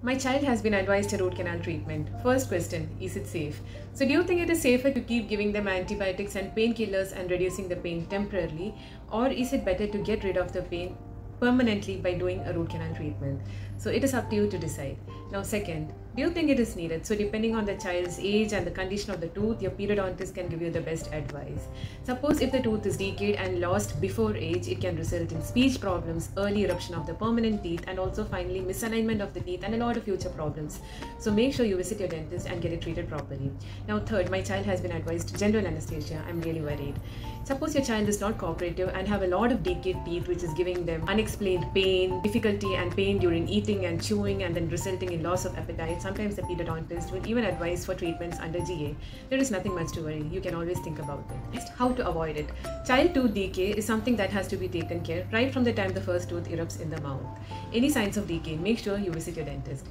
My child has been advised a root canal treatment. First question Is it safe? So, do you think it is safer to keep giving them antibiotics and painkillers and reducing the pain temporarily, or is it better to get rid of the pain permanently by doing a root canal treatment? So, it is up to you to decide. Now, second, do you think it is needed? So, depending on the child's age and the condition of the tooth, your periodontist can give you the best advice. Suppose if the tooth is decayed and lost before age, it can result in speech problems, early eruption of the permanent teeth, and also finally misalignment of the teeth and a lot of future problems. So, make sure you visit your dentist and get it treated properly. Now, third, my child has been advised general anesthesia. I'm really worried. Suppose your child is not cooperative and have a lot of decayed teeth, which is giving them unexplained pain, difficulty, and pain during eating and chewing, and then resulting in loss of appetite sometimes the periodontist will even advise for treatments under GA. There is nothing much to worry. You can always think about it. Next, how to avoid it. Child tooth decay is something that has to be taken care right from the time the first tooth erupts in the mouth. Any signs of decay, make sure you visit your dentist.